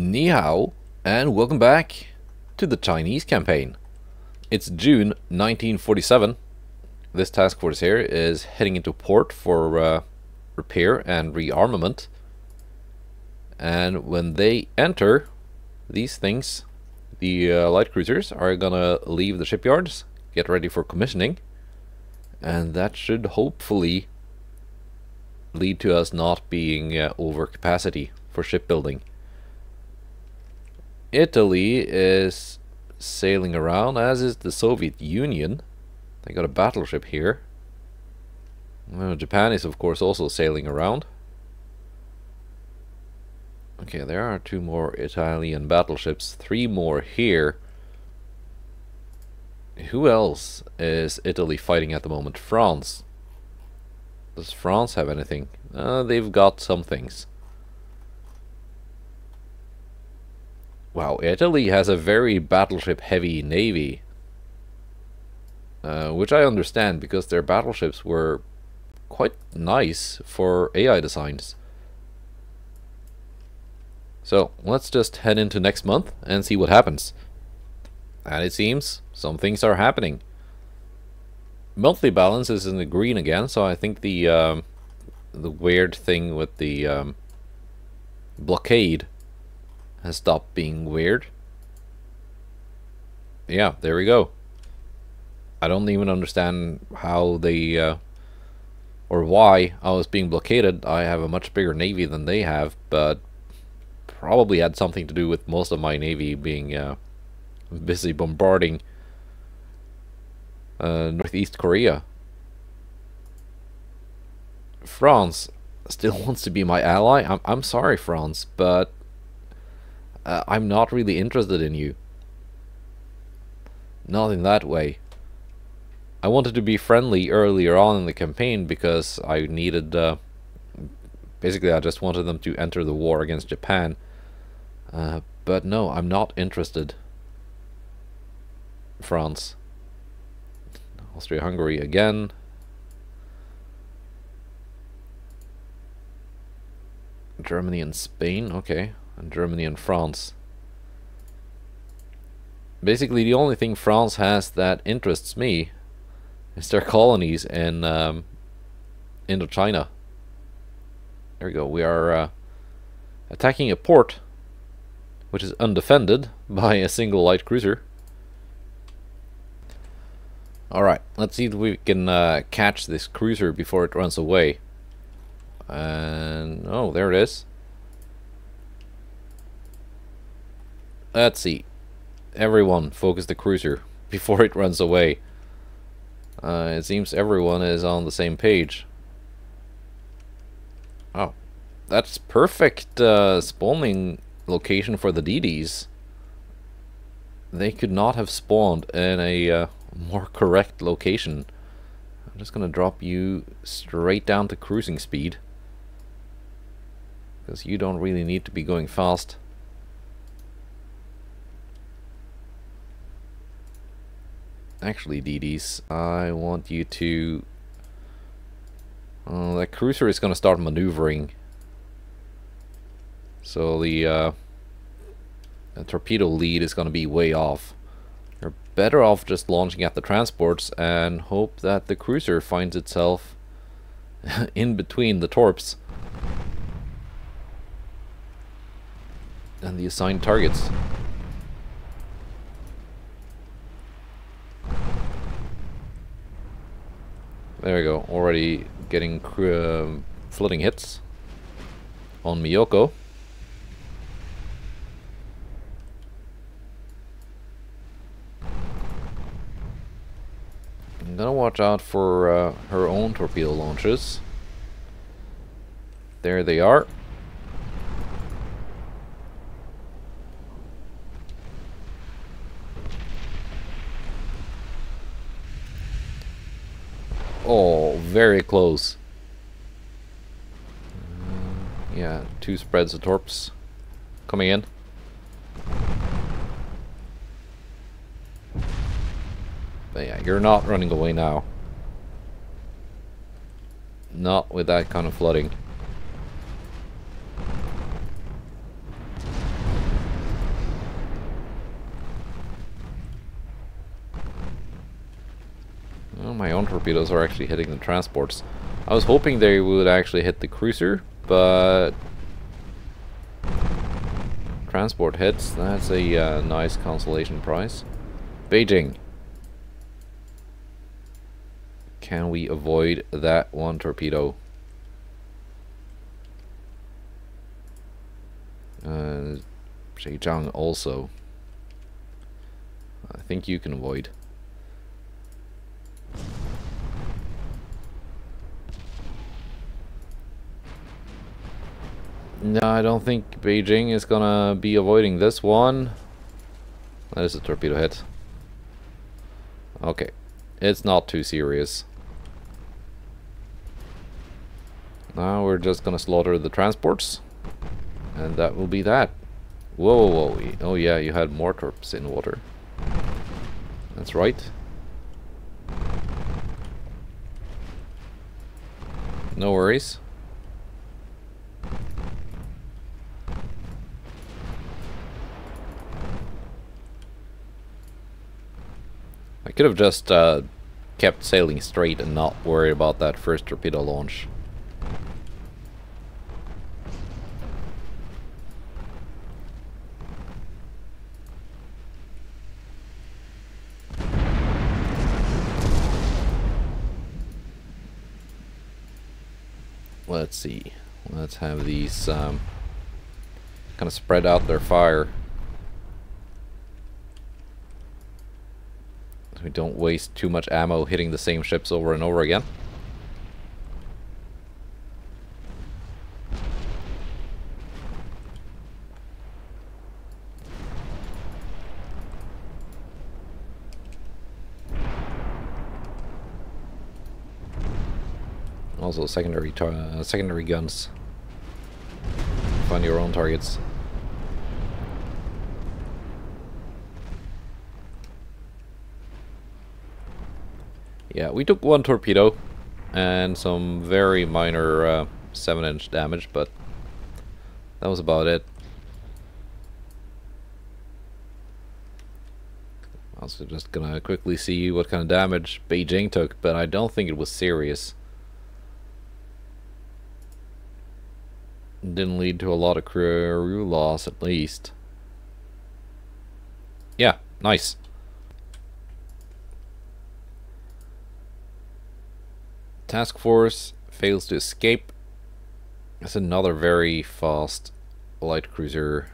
Ni hao, and welcome back to the Chinese campaign. It's June 1947. This task force here is heading into port for uh, repair and rearmament. And when they enter, these things, the uh, light cruisers, are gonna leave the shipyards, get ready for commissioning, and that should hopefully lead to us not being uh, over capacity for shipbuilding. Italy is sailing around, as is the Soviet Union. They got a battleship here. Well, Japan is, of course, also sailing around. Okay, there are two more Italian battleships, three more here. Who else is Italy fighting at the moment? France. Does France have anything? Uh, they've got some things. Wow, Italy has a very battleship heavy navy. Uh, which I understand because their battleships were quite nice for AI designs. So let's just head into next month and see what happens. And it seems some things are happening. Monthly balance is in the green again, so I think the um, the weird thing with the um, blockade has stopped being weird. Yeah, there we go. I don't even understand how they uh, or why I was being blockaded. I have a much bigger navy than they have, but probably had something to do with most of my navy being uh, busy bombarding uh, Northeast Korea. France still wants to be my ally. I'm I'm sorry, France, but uh, I'm not really interested in you. Not in that way. I wanted to be friendly earlier on in the campaign because I needed... Uh, basically, I just wanted them to enter the war against Japan. Uh, but no, I'm not interested. France. Austria-Hungary again. Germany and Spain, okay and Germany and France. Basically, the only thing France has that interests me is their colonies in um, Indochina. There we go. We are uh, attacking a port which is undefended by a single light cruiser. Alright, let's see if we can uh, catch this cruiser before it runs away. And, oh, there it is. Let's see. Everyone, focus the cruiser before it runs away. Uh, it seems everyone is on the same page. Oh, that's perfect uh, spawning location for the DDs. They could not have spawned in a uh, more correct location. I'm just gonna drop you straight down to cruising speed. Because you don't really need to be going fast. Actually, DDs, I want you to... Uh, cruiser is going to start maneuvering. So the, uh, the torpedo lead is going to be way off. You're better off just launching at the transports and hope that the cruiser finds itself in between the torps and the assigned targets. There we go, already getting uh, flooding hits on Miyoko. I'm gonna watch out for uh, her own torpedo launches. There they are. Oh, very close. Yeah, two spreads of torps coming in. But yeah, you're not running away now. Not with that kind of flooding. Torpedoes are actually hitting the transports. I was hoping they would actually hit the cruiser, but transport hits. That's a uh, nice consolation prize. Beijing. Can we avoid that one torpedo? Uh, Zhejiang also. I think you can avoid. No, I don't think Beijing is gonna be avoiding this one. That is a torpedo hit. Okay. It's not too serious. Now we're just gonna slaughter the transports. And that will be that. Whoa, whoa, whoa. Oh yeah, you had more torps in water. That's right. No worries. I could have just uh, kept sailing straight and not worried about that first torpedo launch. Let's see. Let's have these um, kind of spread out their fire. So we don't waste too much ammo hitting the same ships over and over again. Also secondary uh, secondary guns. Find your own targets. Yeah, we took one torpedo and some very minor uh, 7 inch damage, but that was about it. Also just gonna quickly see what kind of damage Beijing took, but I don't think it was serious. Didn't lead to a lot of crew loss, at least. Yeah, nice. Task Force fails to escape. That's another very fast light cruiser.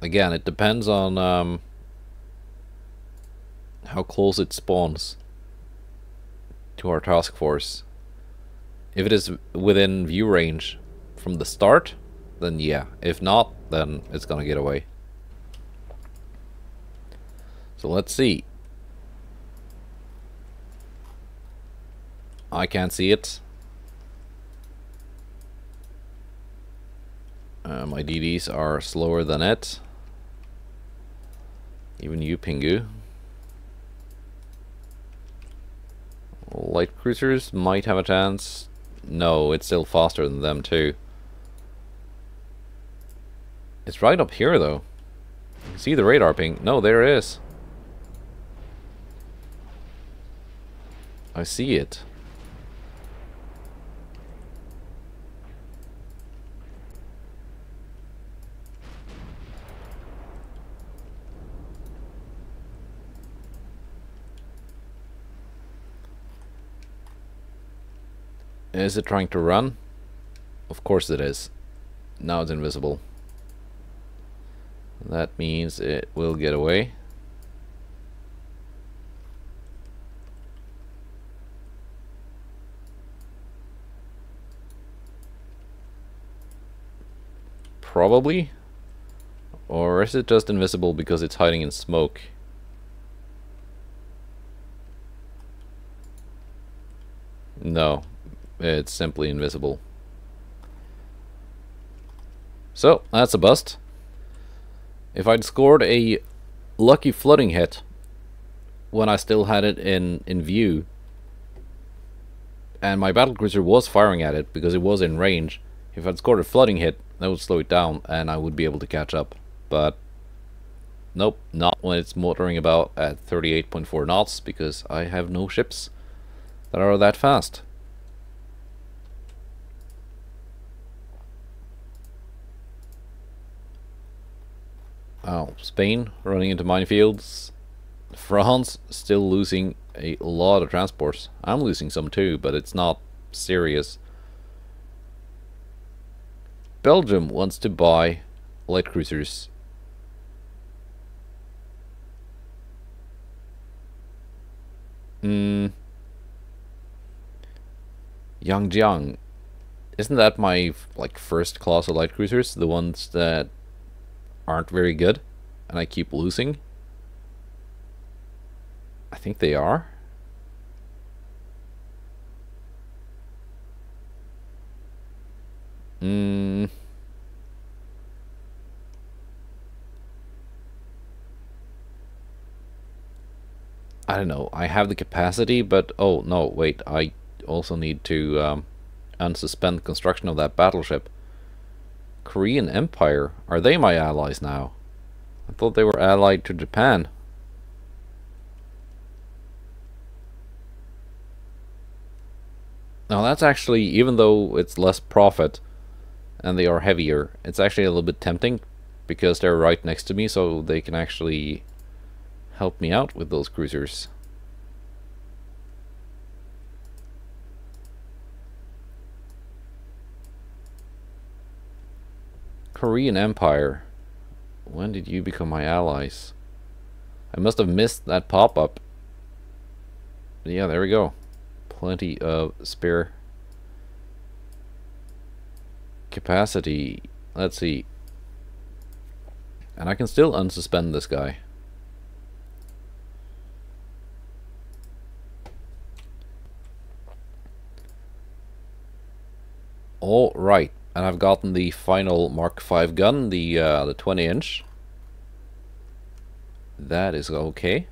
Again, it depends on um, how close it spawns to our task force. If it is within view range from the start, then yeah. If not, then it's gonna get away. So let's see. I can't see it. Uh, my DDs are slower than it. Even you, Pingu. Light cruisers might have a chance. No, it's still faster than them too. It's right up here though. See the radar ping. No, there it is. I see it. Is it trying to run? Of course it is. Now it's invisible. That means it will get away. Probably. Or is it just invisible because it's hiding in smoke? No, it's simply invisible. So, that's a bust. If I'd scored a lucky flooding hit when I still had it in, in view, and my battle battlecruiser was firing at it because it was in range, if I'd scored a flooding hit, that would slow it down and I would be able to catch up. But Nope, not when it's motoring about at 38.4 knots because I have no ships that are that fast. Oh, Spain running into minefields. France still losing a lot of transports. I'm losing some too, but it's not serious. Belgium wants to buy light cruisers. Hmm. Yangjiang. Isn't that my like first class of light cruisers? The ones that aren't very good and I keep losing? I think they are. Hmm. I don't know. I have the capacity, but oh no, wait. I also need to um, unsuspend construction of that battleship. Korean Empire. Are they my allies now? I thought they were allied to Japan. Now that's actually, even though it's less profit and they are heavier, it's actually a little bit tempting because they're right next to me so they can actually help me out with those cruisers. Korean Empire. When did you become my allies? I must have missed that pop-up. Yeah, there we go plenty of spare capacity. Let's see. And I can still unsuspend this guy. All right, and I've gotten the final Mark V gun, the uh, the 20 inch. That is okay.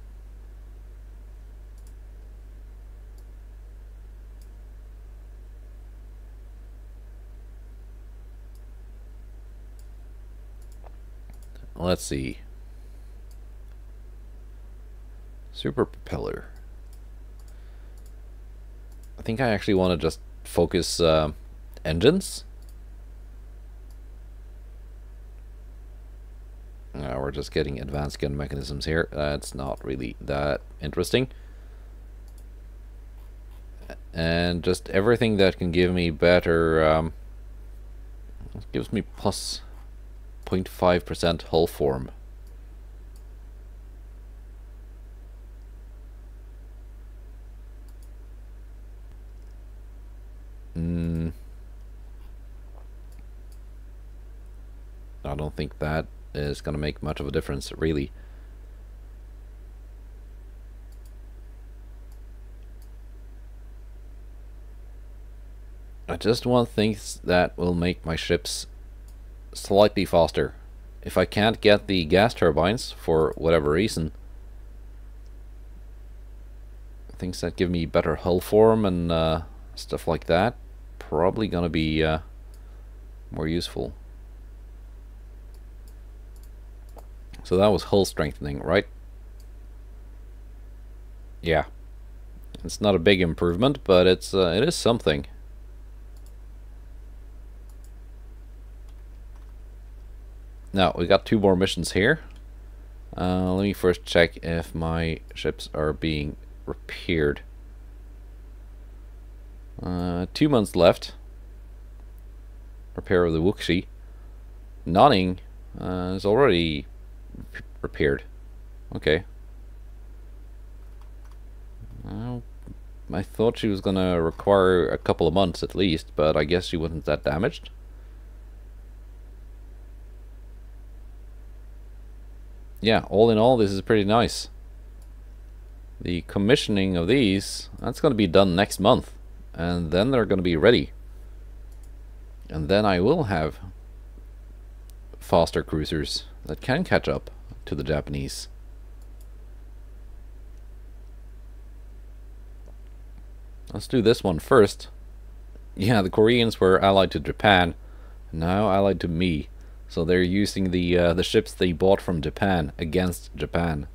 Let's see. Super propeller. I think I actually want to just focus uh, engines. Uh, we're just getting advanced gun mechanisms here. That's not really that interesting. And just everything that can give me better... Um, gives me plus 0.5% hull form. Mm. I don't think that is going to make much of a difference, really. I just want things that will make my ships slightly faster. If I can't get the gas turbines for whatever reason, things that give me better hull form and uh, stuff like that, probably gonna be uh, more useful. So that was hull strengthening, right? Yeah. It's not a big improvement, but it's uh, it is something. Now, we got two more missions here. Uh, let me first check if my ships are being repaired. Uh, two months left. Repair of the Wuxi. Nanning uh, is already repaired. Okay. Well, I thought she was going to require a couple of months at least, but I guess she wasn't that damaged. yeah, all in all, this is pretty nice. The commissioning of these, that's going to be done next month. And then they're going to be ready. And then I will have faster cruisers that can catch up to the Japanese. Let's do this one first. Yeah, the Koreans were allied to Japan, now allied to me. So they're using the uh, the ships they bought from Japan against Japan.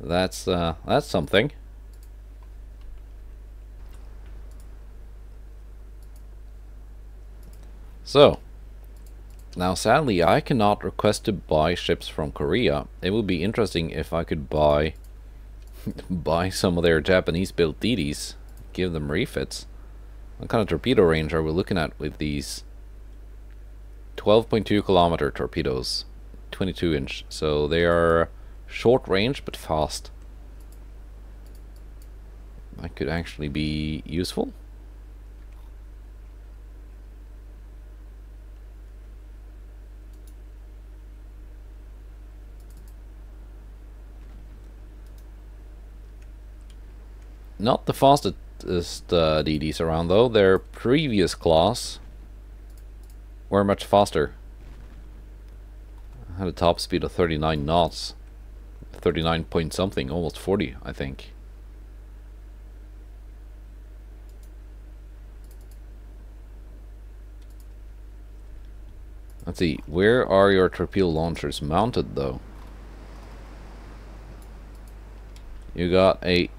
That's uh, that's something. So, now sadly I cannot request to buy ships from Korea. It would be interesting if I could buy buy some of their Japanese built DDs, give them refits. What kind of torpedo range are we looking at with these 12.2 kilometer torpedoes, 22 inch. So they are short range but fast. That could actually be useful. Not the fastest uh, DDs around though. Their previous class were much faster. Had a top speed of 39 knots. 39 point something, almost 40 I think. Let's see, where are your torpedo launchers mounted though? You got a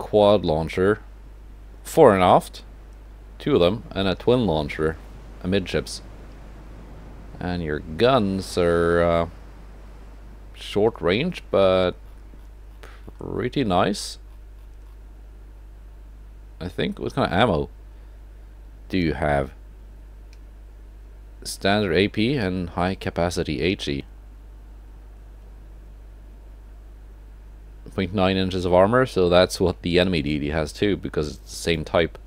quad launcher, fore and aft, two of them, and a twin launcher amidships. And your guns are uh, short range, but pretty nice. I think. What kind of ammo do you have? Standard AP and high capacity HE. 0.9 inches of armor, so that's what the enemy DD has too, because it's the same type.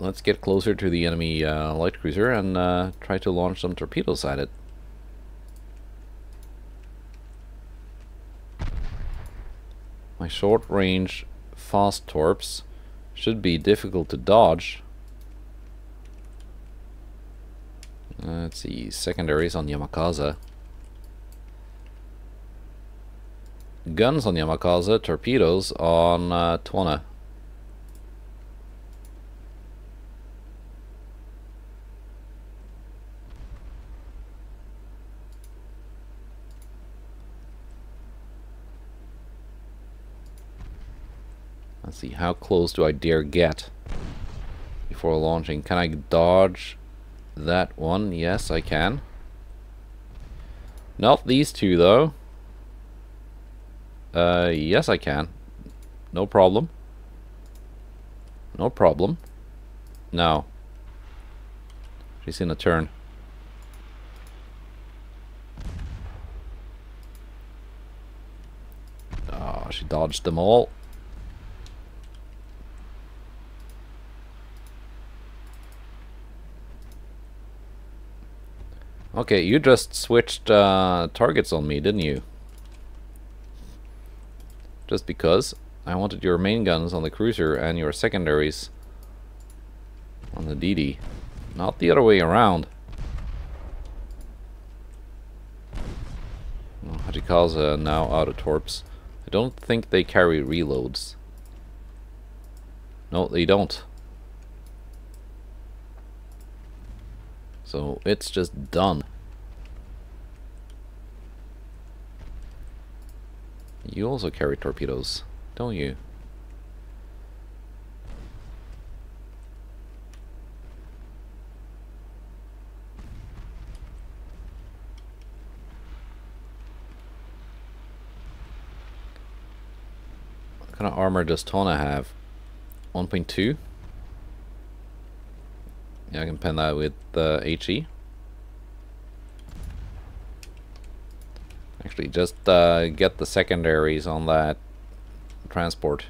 let's get closer to the enemy uh, light cruiser and uh, try to launch some torpedoes at it. My short range fast torps should be difficult to dodge. Let's see, secondaries on Yamakaze. Guns on Yamakaze, torpedoes on uh, Tona. Let's see, how close do I dare get before launching? Can I dodge that one? Yes, I can. Not these two, though. Uh, yes, I can. No problem. No problem. No. She's in a turn. Oh, she dodged them all. Okay, you just switched uh, targets on me, didn't you? Just because I wanted your main guns on the cruiser and your secondaries on the DD. Not the other way around. Oh, Hachikaze now out of torps. I don't think they carry reloads. No, they don't. So it's just done. You also carry torpedoes, don't you? What kind of armor does Tona have? 1.2? Yeah, I can pen that with the HE. Actually, just uh, get the secondaries on that transport.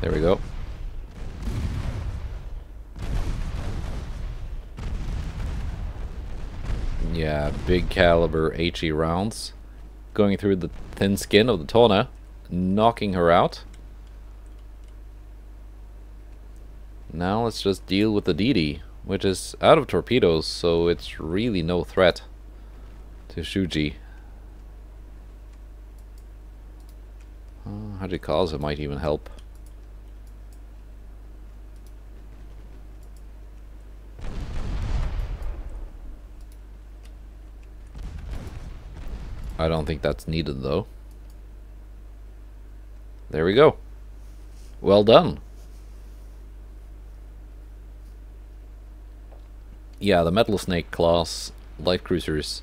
There we go. big caliber HE rounds going through the thin skin of the Tona, knocking her out. Now let's just deal with the DD, which is out of torpedoes, so it's really no threat to Shuji. Uh, it might even help. I don't think that's needed though. There we go. Well done. Yeah, the Metal Snake class light cruisers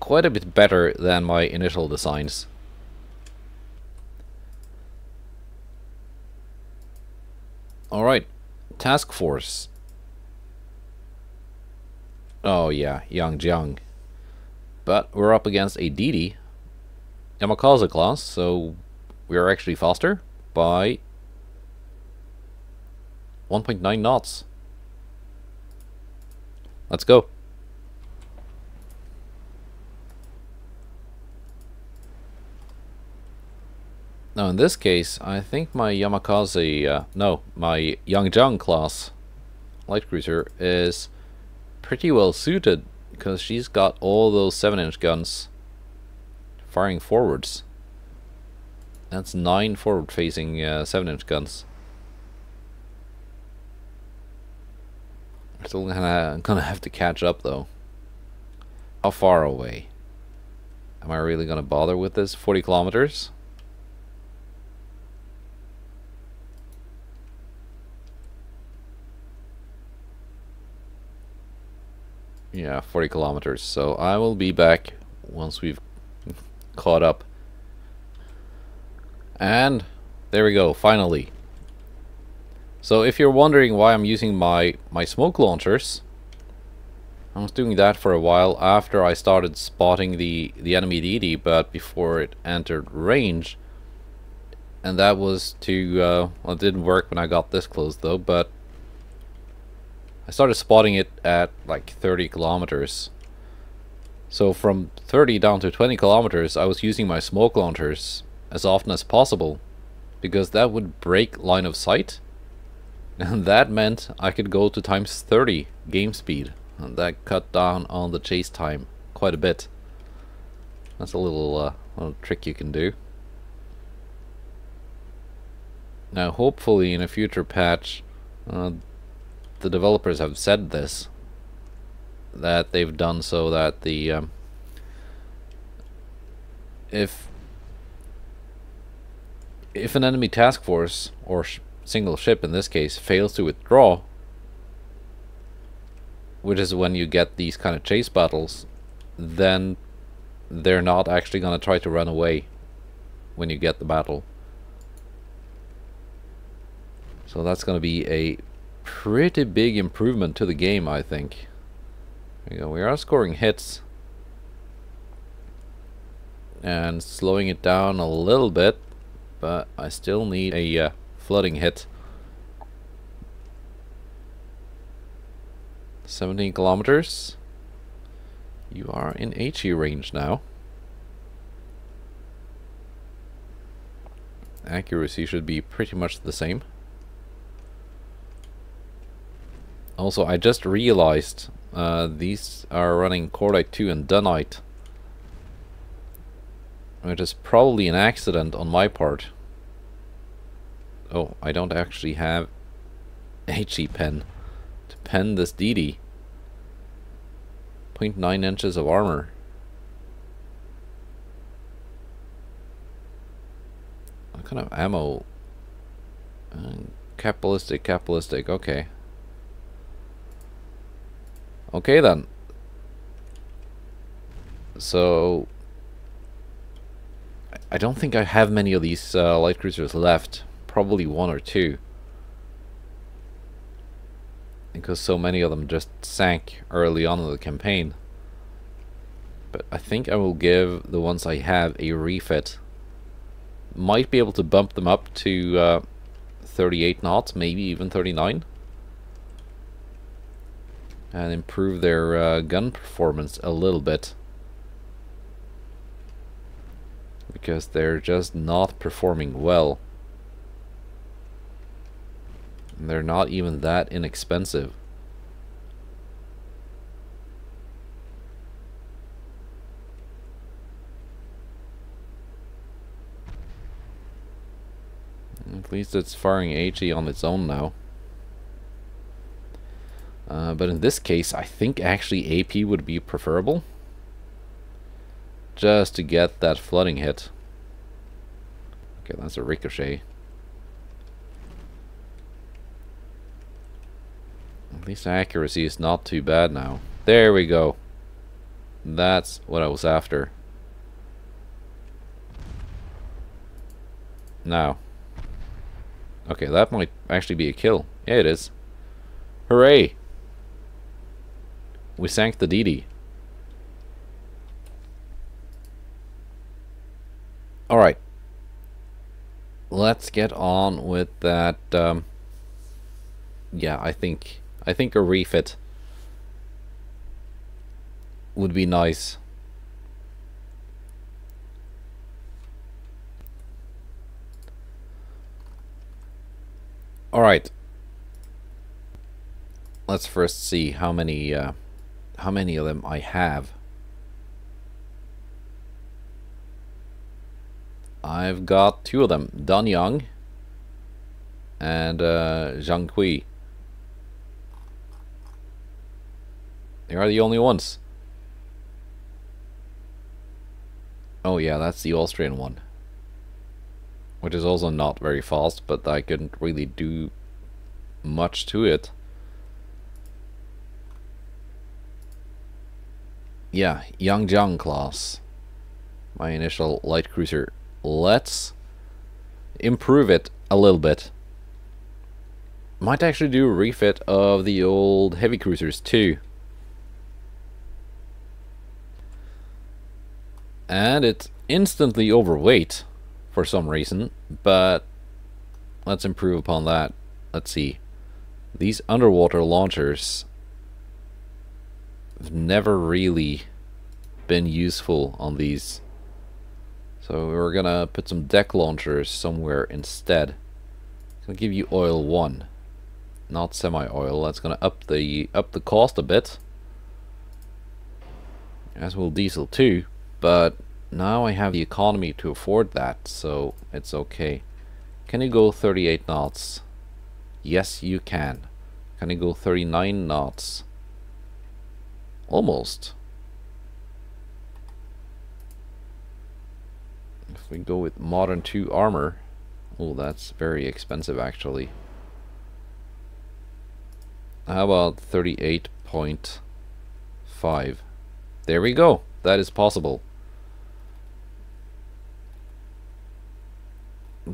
quite a bit better than my initial designs. Alright, Task Force. Oh yeah, Yangjiang. But we're up against a DD Yamakaze class, so we are actually faster by 1.9 knots. Let's go. Now in this case, I think my Yamakaze, uh, no, my Yangjiang class light cruiser is pretty well suited because she's got all those 7 inch guns firing forwards. That's 9 forward facing uh, 7 inch guns. Still gonna, gonna have to catch up though. How far away? Am I really gonna bother with this? 40 kilometers? Yeah, 40 kilometers. So I will be back once we've caught up. And there we go, finally. So if you're wondering why I'm using my, my smoke launchers, I was doing that for a while after I started spotting the, the enemy DD, but before it entered range. And that was to, uh, well it didn't work when I got this close though, but I started spotting it at like 30 kilometers. So from 30 down to 20 kilometers, I was using my smoke launchers as often as possible because that would break line of sight and that meant I could go to times 30 game speed and that cut down on the chase time quite a bit. That's a little, uh, little trick you can do. Now hopefully in a future patch uh, the developers have said this that they've done so that the um, if if an enemy task force or sh single ship in this case fails to withdraw which is when you get these kind of chase battles then they're not actually going to try to run away when you get the battle. So that's going to be a pretty big improvement to the game, I think. We go. We are scoring hits. And slowing it down a little bit. But I still need a uh, flooding hit. 17 kilometers. You are in HE range now. Accuracy should be pretty much the same. Also, I just realized uh, these are running Cordite 2 and Dunnite. Which is probably an accident on my part. Oh, I don't actually have HE pen to pen this DD. 0.9 inches of armor. What kind of ammo? Uh, capitalistic, capitalistic, okay. Okay then. So I don't think I have many of these uh, light cruisers left. Probably one or two. Because so many of them just sank early on in the campaign. But I think I will give the ones I have a refit. Might be able to bump them up to uh, 38 knots, maybe even 39 and improve their uh, gun performance a little bit because they're just not performing well And they're not even that inexpensive. At least it's firing HE on its own now. Uh, but in this case, I think actually AP would be preferable. Just to get that flooding hit. Okay, that's a ricochet. At least accuracy is not too bad now. There we go. That's what I was after. Now. Okay, that might actually be a kill. Yeah, it is. Hooray! We sank the DD. Alright. Let's get on with that. Um, yeah, I think I think a refit would be nice. Alright. Let's first see how many uh, how many of them I have. I've got two of them, Dan Yang and uh, Zhang Kui. They are the only ones. Oh yeah, that's the Austrian one. Which is also not very fast, but I couldn't really do much to it. Yeah, Yangjiang class. My initial light cruiser. Let's improve it a little bit. Might actually do a refit of the old heavy cruisers too. and it's instantly overweight for some reason, but let's improve upon that. Let's see. These underwater launchers never really been useful on these. So we're gonna put some deck launchers somewhere instead. It's gonna give you oil one, not semi-oil. That's gonna up the up the cost a bit, as will diesel too but now I have the economy to afford that, so it's okay. Can you go 38 knots? Yes, you can. Can you go 39 knots? Almost. If we go with modern 2 armor, oh, that's very expensive actually. How about 38.5? There we go. That is possible.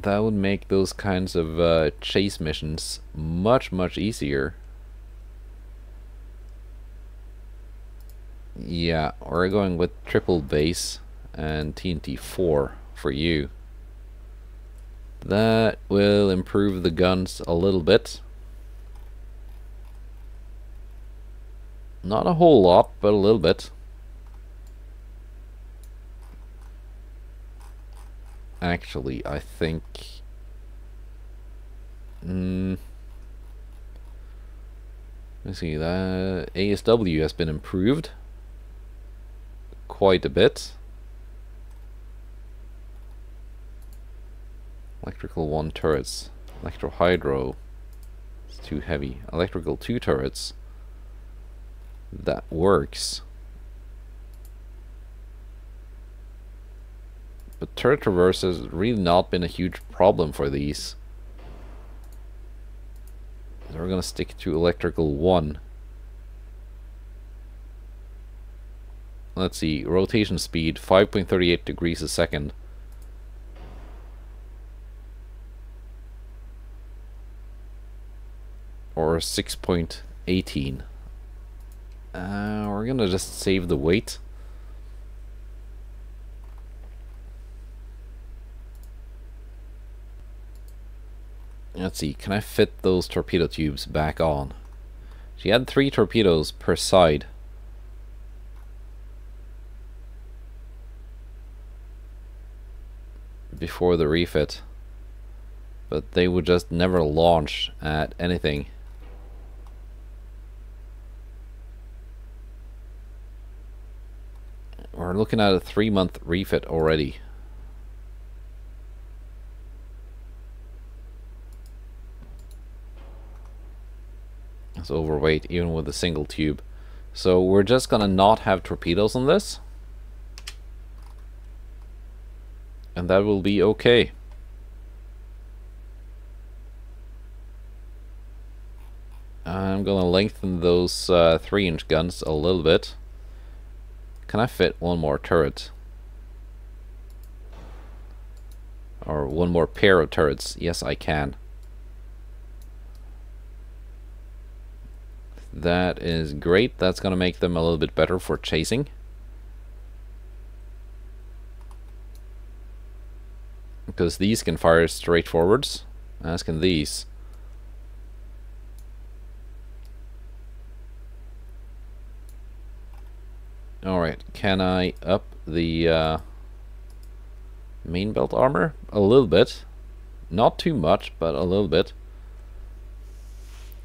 that would make those kinds of uh, chase missions much much easier yeah we're going with triple base and TNT 4 for you. That will improve the guns a little bit. Not a whole lot but a little bit. Actually, I think... Mm, let's see, that ASW has been improved quite a bit. Electrical 1 turrets. Electro Hydro. It's too heavy. Electrical 2 turrets. That works. But turret traverse has really not been a huge problem for these. So we're gonna stick to electrical 1. Let's see, rotation speed 5.38 degrees a second. Or 6.18. Uh, we're gonna just save the weight. Let's see, can I fit those torpedo tubes back on? She had three torpedoes per side. Before the refit. But they would just never launch at anything. We're looking at a three month refit already. It's overweight even with a single tube. So we're just gonna not have torpedoes on this. And that will be okay. I'm gonna lengthen those uh, 3 inch guns a little bit. Can I fit one more turret? Or one more pair of turrets? Yes, I can. That is great. That's to make them a little bit better for chasing. Because these can fire straight forwards, as can these. Alright, can I up the uh, main belt armor? A little bit. Not too much, but a little bit.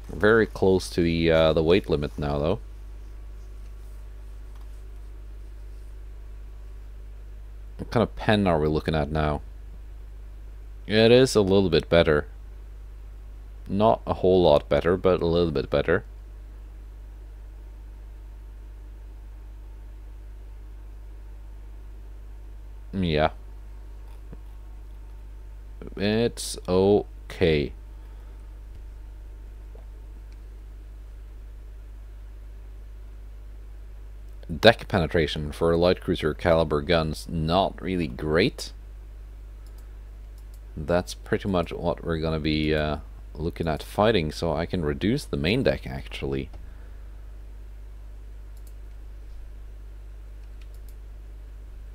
Very close to the uh, the weight limit now, though. What kind of pen are we looking at now? It is a little bit better. Not a whole lot better, but a little bit better. Mm, yeah. It's okay. Deck penetration for light cruiser caliber guns, not really great. That's pretty much what we're gonna be uh, looking at fighting, so I can reduce the main deck actually.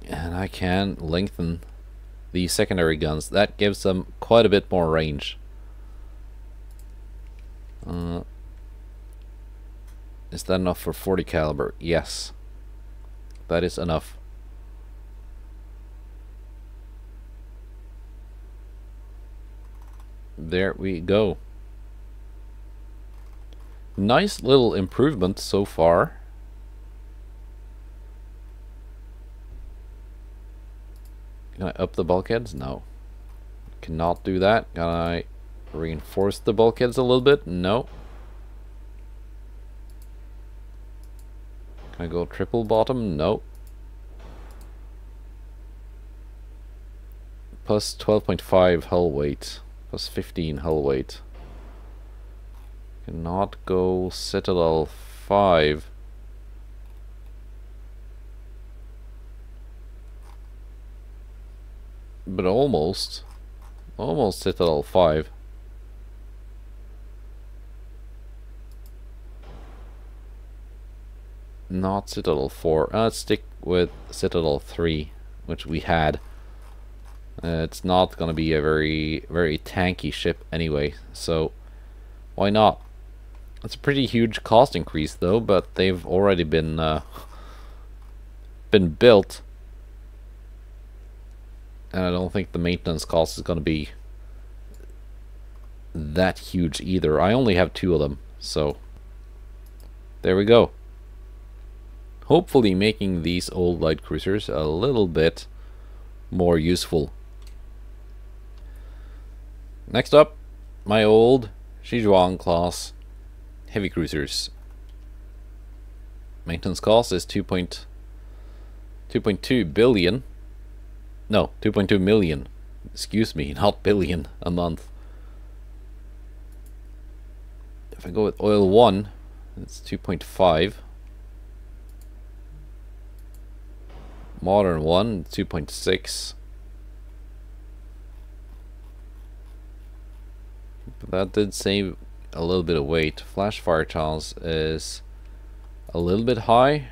and I can lengthen the secondary guns. That gives them quite a bit more range. Uh, is that enough for 40 caliber? Yes. That is enough. There we go. Nice little improvement so far. Can I up the bulkheads? No. Cannot do that. Can I reinforce the bulkheads a little bit? No. Can I go triple bottom? No. Plus 12.5 hull weight. Plus 15 hull weight. Cannot go Citadel 5. but almost. Almost Citadel 5. Not Citadel 4. Uh, let's stick with Citadel 3, which we had. Uh, it's not going to be a very, very tanky ship anyway, so why not? It's a pretty huge cost increase though, but they've already been uh, been built and I don't think the maintenance cost is going to be that huge either. I only have two of them, so there we go. Hopefully making these old light cruisers a little bit more useful. Next up, my old Zhiyuan class heavy cruisers. Maintenance cost is 2.2 billion no, 2.2 million. Excuse me, not billion a month. If I go with oil 1, it's 2.5. Modern 1, 2.6. that did save a little bit of weight. Flash fire tiles is a little bit high.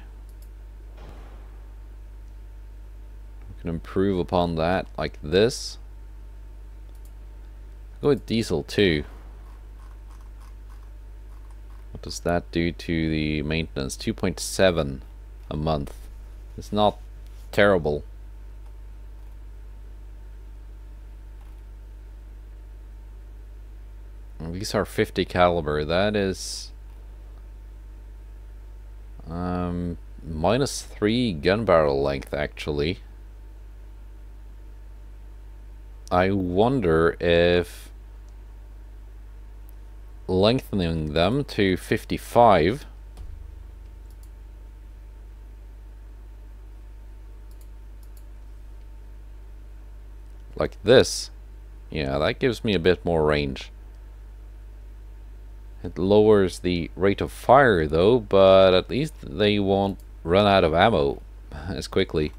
We can improve upon that like this. Go with diesel too. What does that do to the maintenance? 2.7 a month. It's not terrible. These are 50 caliber. That is um, minus 3 gun barrel length actually. I wonder if lengthening them to 55 like this yeah that gives me a bit more range it lowers the rate of fire though but at least they won't run out of ammo as quickly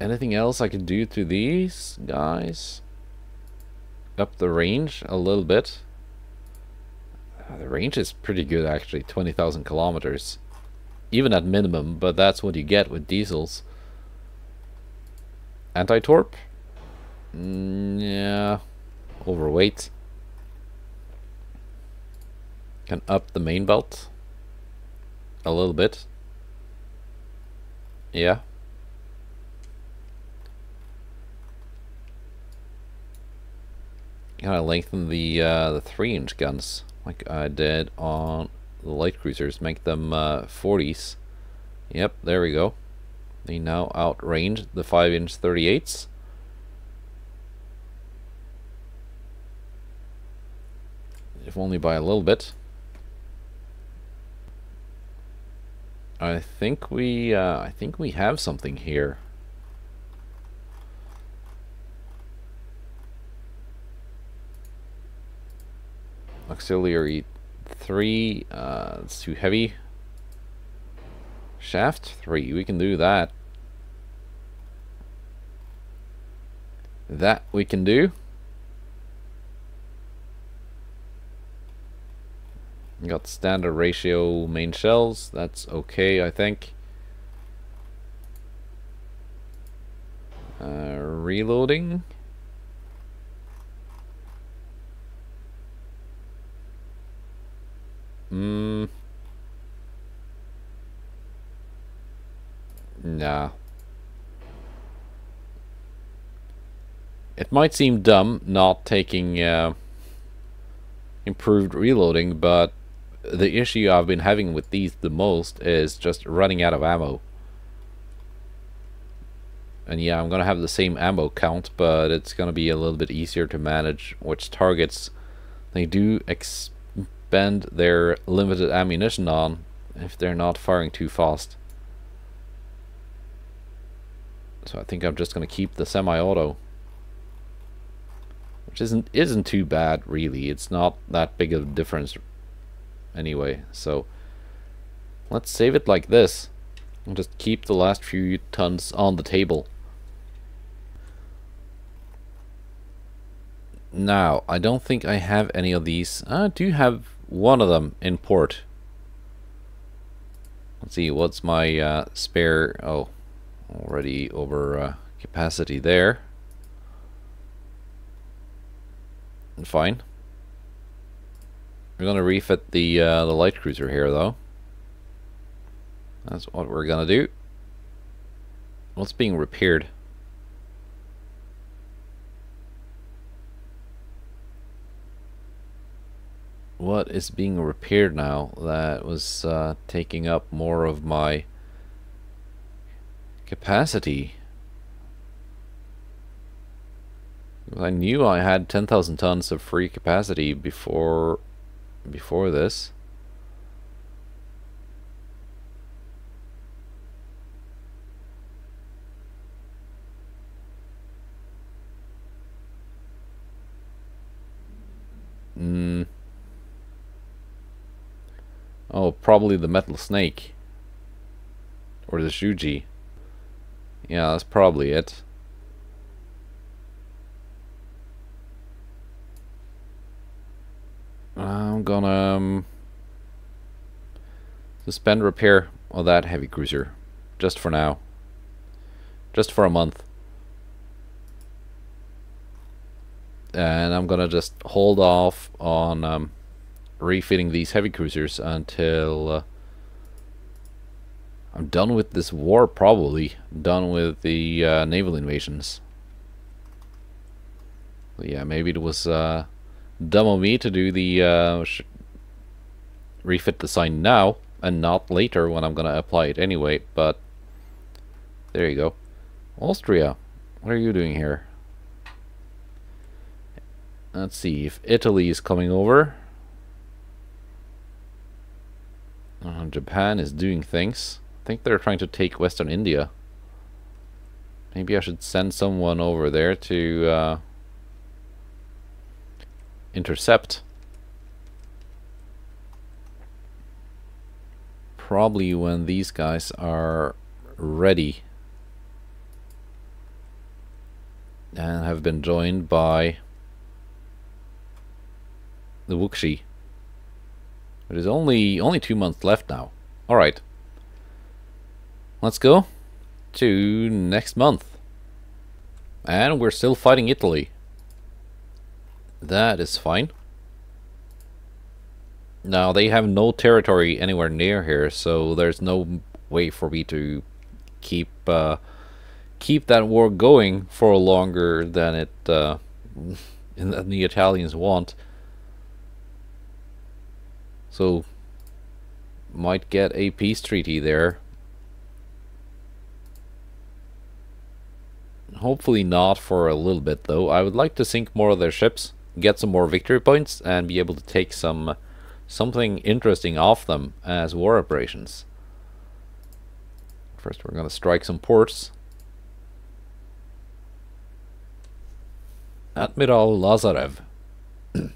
anything else I could do to these guys up the range a little bit uh, the range is pretty good actually 20,000 kilometers even at minimum, but that's what you get with diesels. Anti-torp? Mm, yeah. Overweight. Can up the main belt. A little bit. Yeah. Kind of lengthen the uh, the three inch guns like I did on the light cruisers, make them uh, 40s. Yep, there we go. They now outrange the 5 inch 38s. If only by a little bit. I think we uh, I think we have something here. Auxiliary three. Uh, it's too heavy. Shaft three. We can do that. That we can do. Got standard ratio main shells. That's okay, I think. Uh, reloading. Mm. Nah. It might seem dumb not taking uh, improved reloading, but the issue I've been having with these the most is just running out of ammo. And yeah, I'm gonna have the same ammo count, but it's gonna be a little bit easier to manage which targets they do expend their limited ammunition on if they're not firing too fast. So I think I'm just going to keep the semi-auto. Which isn't isn't too bad really. It's not that big of a difference anyway. So let's save it like this. And just keep the last few tons on the table. Now, I don't think I have any of these. I do have one of them in port. Let's see, what's my uh, spare... Oh, already over uh, capacity there. Fine. We're going to refit the, uh, the light cruiser here, though. That's what we're going to do. What's being repaired? what is being repaired now that was uh, taking up more of my capacity. I knew I had 10,000 tons of free capacity before before this. Hmm. Oh, probably the Metal Snake. Or the Shuji. Yeah, that's probably it. I'm gonna um, suspend repair on that heavy cruiser. Just for now. Just for a month. And I'm gonna just hold off on um, refitting these heavy cruisers until uh, I'm done with this war, probably. Done with the uh, naval invasions. yeah, maybe it was uh, dumb of me to do the uh, refit the sign now and not later when I'm gonna apply it anyway, but there you go. Austria, what are you doing here? Let's see if Italy is coming over. Uh, Japan is doing things. I think they're trying to take Western India. Maybe I should send someone over there to uh, intercept. Probably when these guys are ready and have been joined by the Wuxi. Is only only two months left now. Alright. Let's go to next month. And we're still fighting Italy. That is fine. Now, they have no territory anywhere near here, so there's no way for me to keep uh, keep that war going for longer than it uh, than the Italians want. So, might get a peace treaty there. Hopefully not for a little bit though. I would like to sink more of their ships, get some more victory points, and be able to take some something interesting off them as war operations. First we're going to strike some ports. Admiral Lazarev.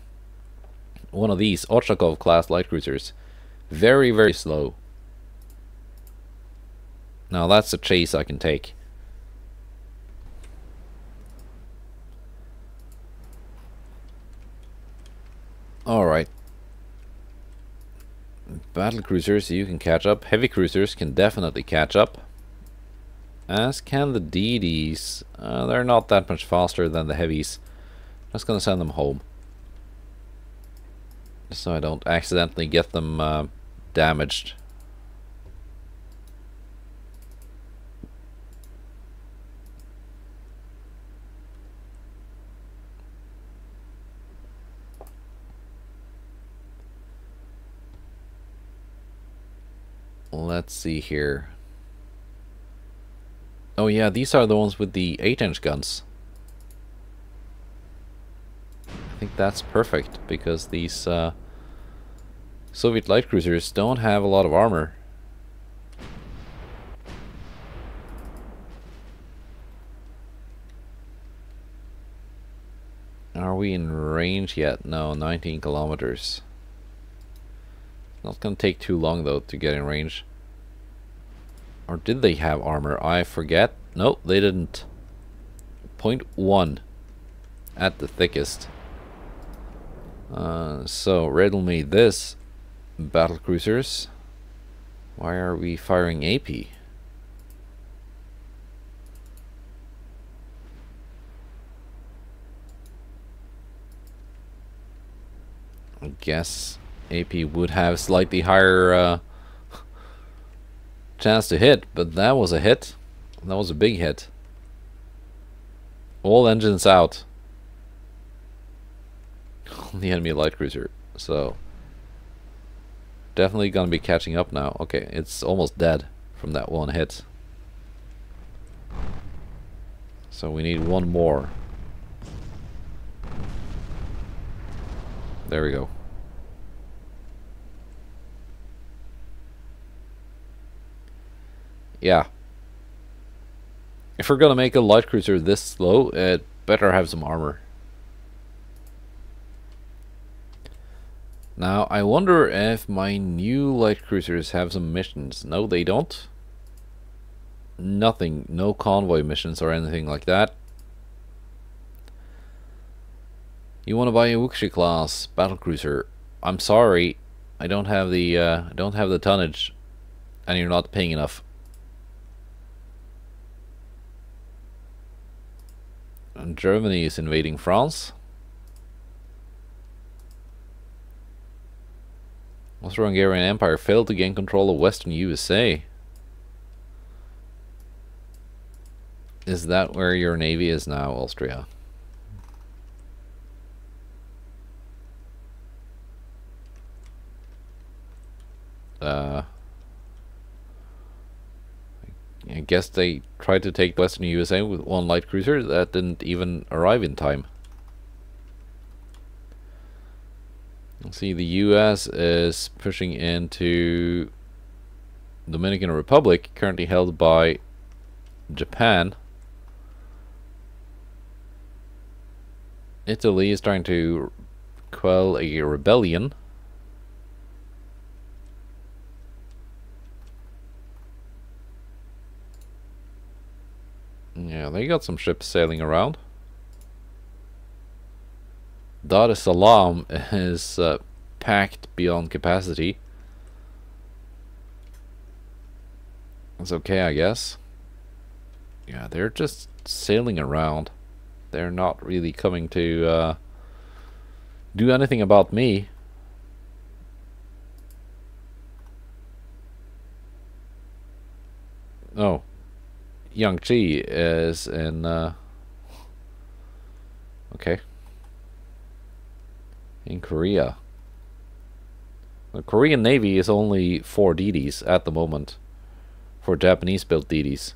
One of these Ochakov class light cruisers. Very, very slow. Now that's a chase I can take. Alright. Battle cruisers, you can catch up. Heavy cruisers can definitely catch up. As can the DDs. Uh, they're not that much faster than the heavies. Just gonna send them home. So I don't accidentally get them uh, damaged. Let's see here. Oh yeah, these are the ones with the 8-inch guns. I think that's perfect, because these uh, Soviet light cruisers don't have a lot of armor. Are we in range yet? No, 19 kilometers. Not gonna take too long though to get in range. Or did they have armor? I forget. No, they didn't. Point one at the thickest. Uh, so riddle me this, battle cruisers. Why are we firing AP? I guess AP would have slightly higher uh, chance to hit, but that was a hit. That was a big hit. All engines out. the enemy light cruiser. So definitely gonna be catching up now. Okay, it's almost dead from that one hit. So we need one more. There we go. Yeah. If we're gonna make a light cruiser this slow, it better have some armor. Now, I wonder if my new light cruisers have some missions. No, they don't. Nothing. No convoy missions or anything like that. You want to buy a Wuxi class battle cruiser? I'm sorry, I don't have the uh, I don't have the tonnage, and you're not paying enough. And Germany is invading France. Austro-Hungarian Empire failed to gain control of western USA. Is that where your navy is now, Austria? Uh, I guess they tried to take Western USA with one light cruiser that didn't even arrive in time. see, the US is pushing into Dominican Republic, currently held by Japan. Italy is trying to quell a rebellion. Yeah, they got some ships sailing around. Dar es Salaam is uh, packed beyond capacity. It's okay, I guess. Yeah, they're just sailing around. They're not really coming to uh, do anything about me. Oh, Yangtze is in. Uh, okay. In Korea. The Korean Navy is only four DDs at the moment for Japanese built DDs.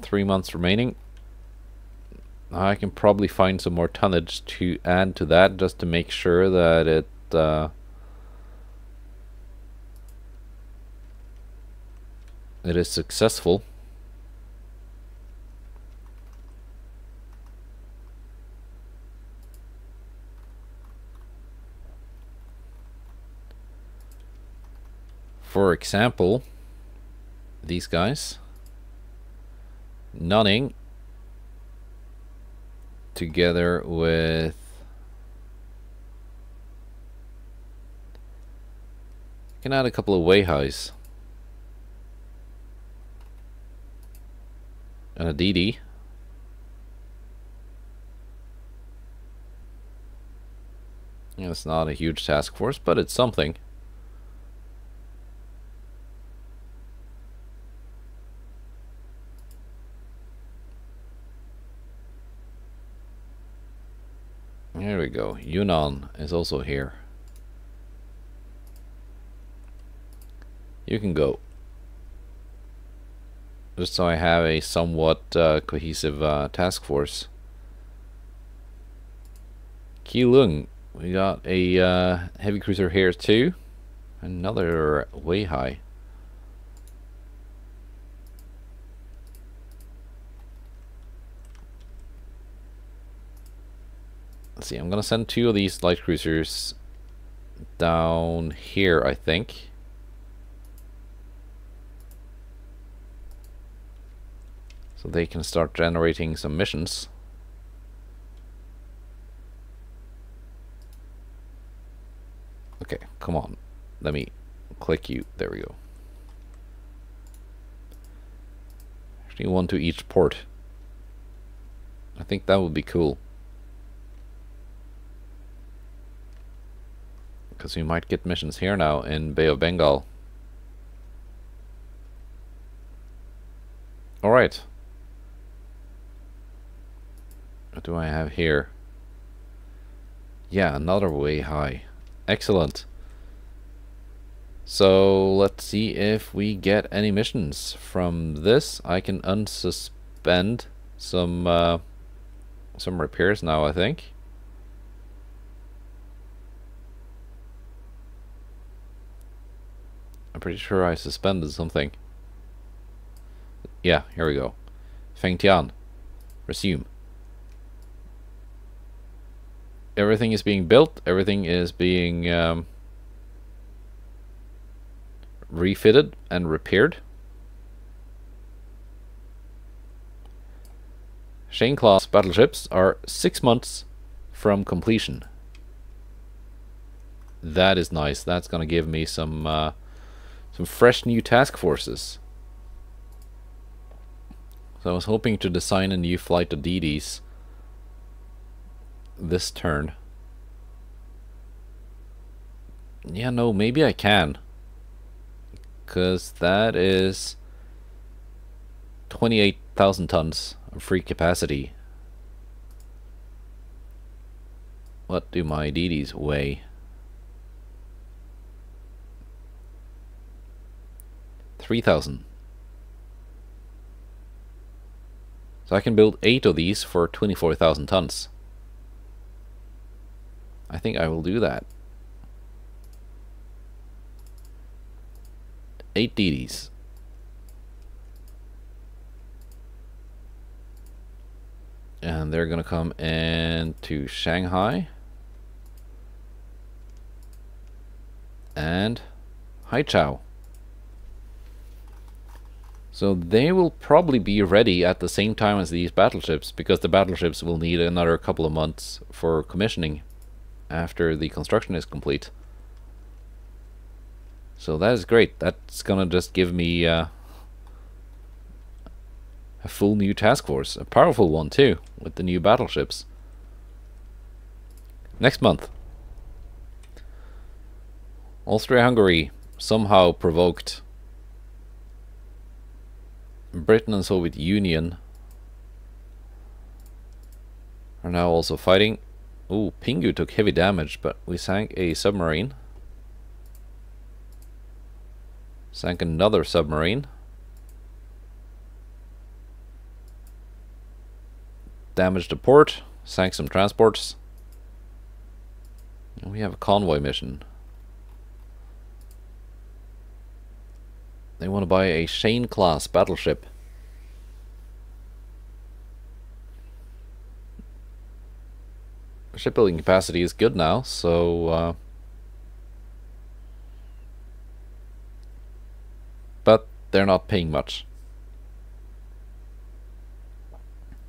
Three months remaining. I can probably find some more tonnage to add to that just to make sure that it uh, it is successful. For example, these guys, Nanning, together with can add a couple of and a DD. It's not a huge task force, but it's something. There we go. Yunnan is also here. You can go. Just so I have a somewhat uh, cohesive uh, task force. Keelung. We got a uh, heavy cruiser here too. Another Weihai. Let's see, I'm gonna send two of these light cruisers down here, I think. So they can start generating some missions. Okay, come on. Let me click you. There we go. Actually, one to each port. I think that would be cool. Because we might get missions here now in Bay of Bengal. Alright. What do I have here? Yeah, another Weihai. Excellent. So let's see if we get any missions from this. I can unsuspend some uh, some repairs now, I think. I'm pretty sure I suspended something. Yeah, here we go. Feng Tian. Resume. Everything is being built. Everything is being um, refitted and repaired. Shane class battleships are six months from completion. That is nice. That's going to give me some uh, some fresh new task forces. So I was hoping to design a new flight of DDs this turn. Yeah, no, maybe I can. Because that is 28,000 tons of free capacity. What do my DDs weigh? Three thousand. So I can build eight of these for twenty-four thousand tons. I think I will do that. Eight DDs. and they're gonna come in to Shanghai and Haichao. So they will probably be ready at the same time as these battleships because the battleships will need another couple of months for commissioning after the construction is complete. So that is great. That's gonna just give me uh, a full new task force, a powerful one too, with the new battleships. Next month, Austria-Hungary somehow provoked Britain and Soviet Union are now also fighting. Ooh, Pingu took heavy damage, but we sank a submarine. Sank another submarine. damaged a port, sank some transports. We have a convoy mission. They want to buy a Shane class battleship. Shipbuilding capacity is good now, so uh, but they're not paying much.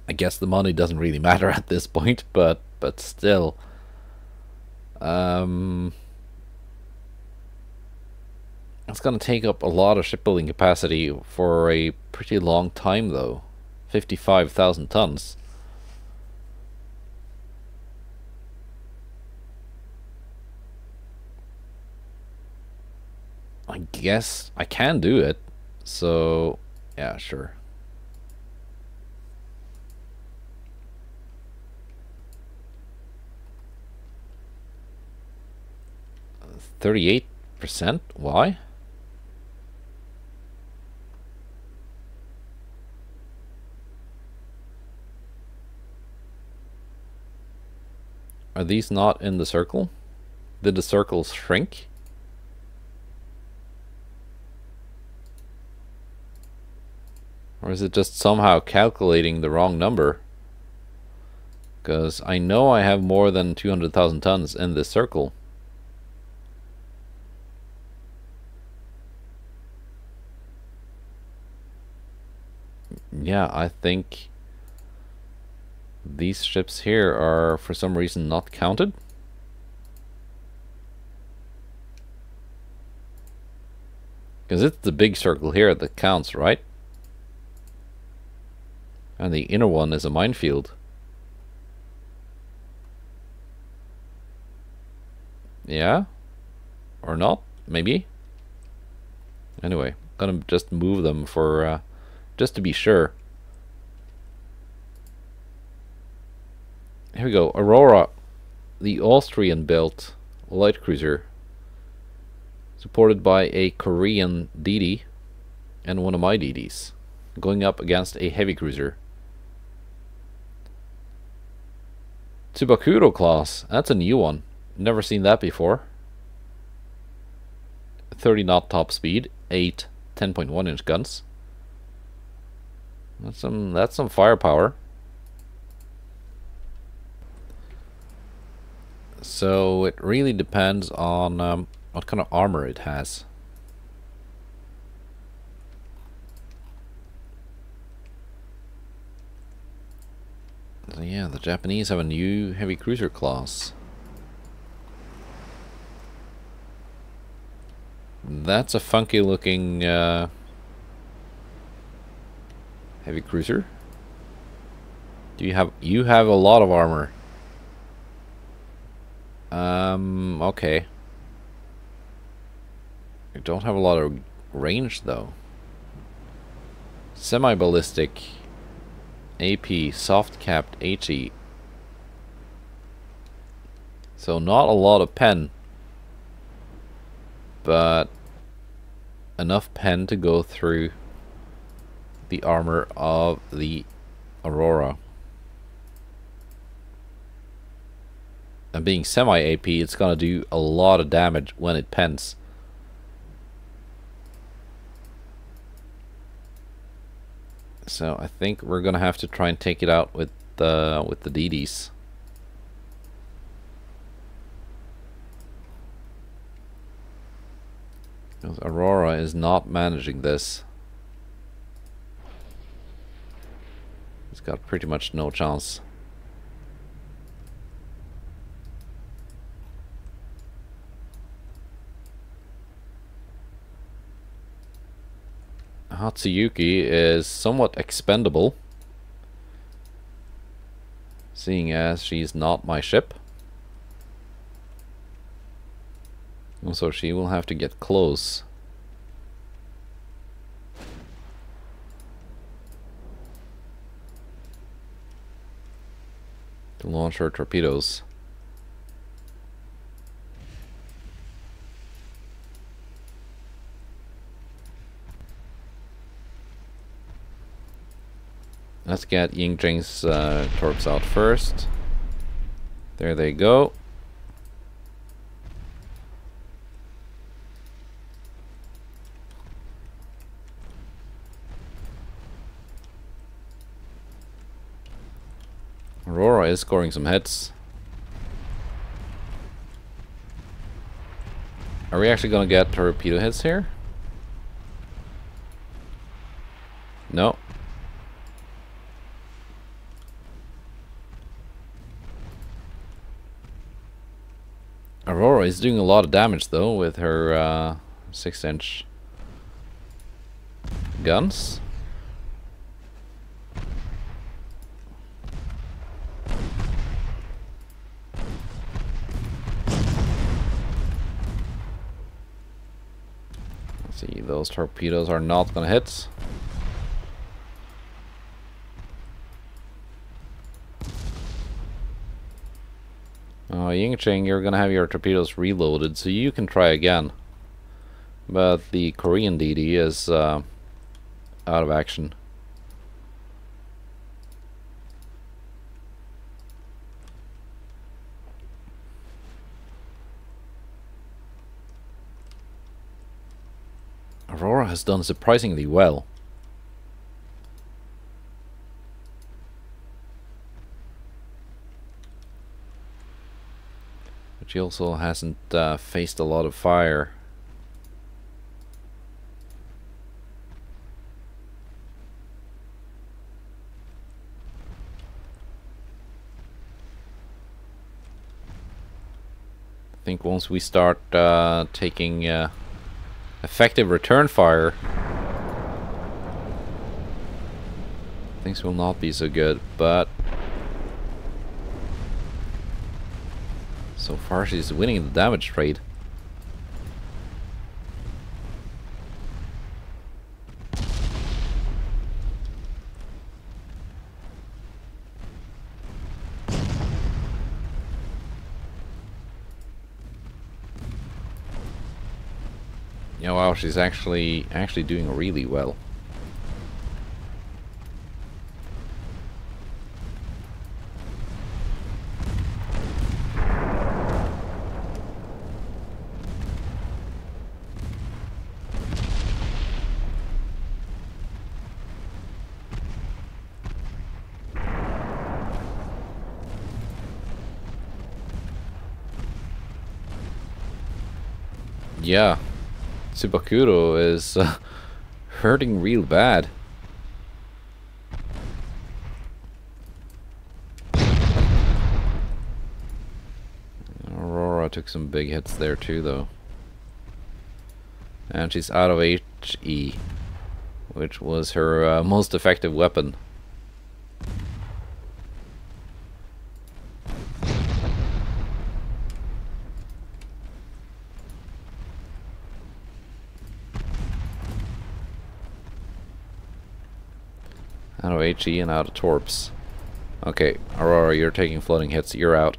I guess the money doesn't really matter at this point, but but still. Um, it's going to take up a lot of shipbuilding capacity for a pretty long time, though. 55,000 tons. I guess I can do it. So, yeah, sure. 38%? Why? Are these not in the circle? Did the circles shrink? Or is it just somehow calculating the wrong number? Because I know I have more than 200,000 tons in this circle. yeah, I think these ships here are for some reason not counted. Because it's the big circle here that counts, right? And the inner one is a minefield. Yeah? Or not? Maybe? Anyway, gonna just move them for... Uh, just to be sure. Here we go. Aurora, the Austrian-built light cruiser, supported by a Korean DD and one of my DDs, going up against a heavy cruiser. Tsubakuro class, that's a new one. Never seen that before. 30 knot top speed, 8 10.1 inch guns. That's some that's some firepower. So it really depends on um, what kind of armor it has. Yeah, the Japanese have a new heavy cruiser class. That's a funky looking uh, Heavy cruiser. Do you have you have a lot of armor? Um, okay. You don't have a lot of range though. Semi-ballistic AP soft capped HE. So not a lot of pen. But enough pen to go through the armor of the Aurora. And being semi-AP, it's gonna do a lot of damage when it pens. So I think we're gonna have to try and take it out with the with the DDs. Because Aurora is not managing this. He's got pretty much no chance. Hatsuyuki is somewhat expendable. Seeing as she's not my ship. So she will have to get close. To launch her torpedoes. Let's get Ying Jing's uh, torps out first. There they go. Aurora is scoring some hits. Are we actually going to get torpedo hits here? No. Aurora is doing a lot of damage though with her uh, 6 inch guns. Let's see, those torpedoes are not gonna hit. Yingqing, you're gonna have your torpedoes reloaded, so you can try again. But the Korean DD is uh, out of action. Aurora has done surprisingly well. She also hasn't uh, faced a lot of fire. I think once we start uh, taking uh, effective return fire, things will not be so good, but So far she's winning the damage trade. Yeah, wow, she's actually actually doing really well. Yeah, Tsubakuro is uh, hurting real bad. Aurora took some big hits there too though. And she's out of HE, which was her uh, most effective weapon. HE and out of Torps. Okay, Aurora, you're taking floating hits. You're out.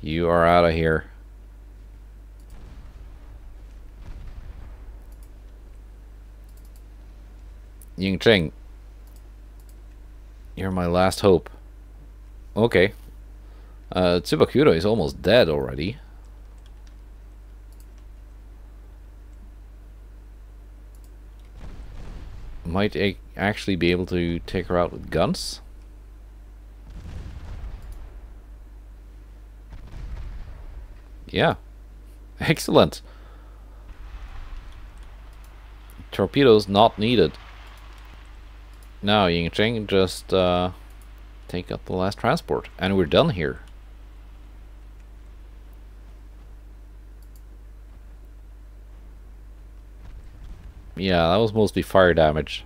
You are out of here. Ying Cheng. You're my last hope. Okay. Uh, Tsubakura is almost dead already. Might actually be able to take her out with guns. Yeah. Excellent. Torpedoes not needed. Now, Ying Cheng, just uh, take out the last transport. And we're done here. Yeah, that was mostly fire damage.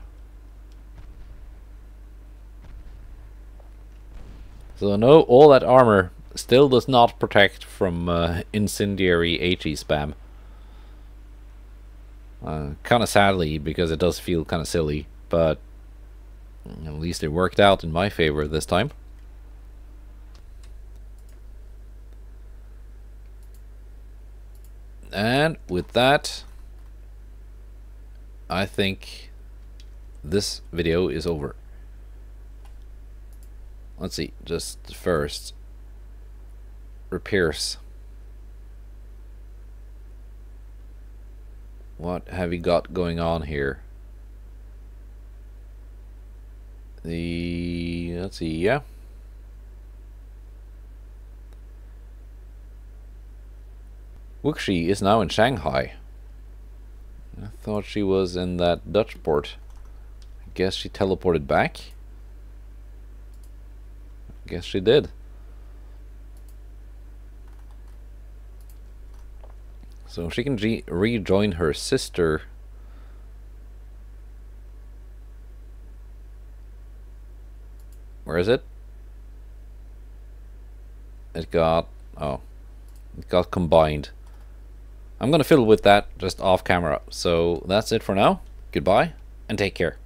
So no, all that armor still does not protect from uh, incendiary HE spam. Uh, kind of sadly, because it does feel kind of silly, but at least it worked out in my favor this time. And with that, I think this video is over. Let's see, just first, repairs. What have you got going on here? The let's see, yeah. Wuxi is now in Shanghai. I thought she was in that Dutch port. I guess she teleported back. I guess she did. So she can rejoin her sister Where is it? It got... Oh. It got combined. I'm going to fiddle with that just off camera. So that's it for now. Goodbye, and take care.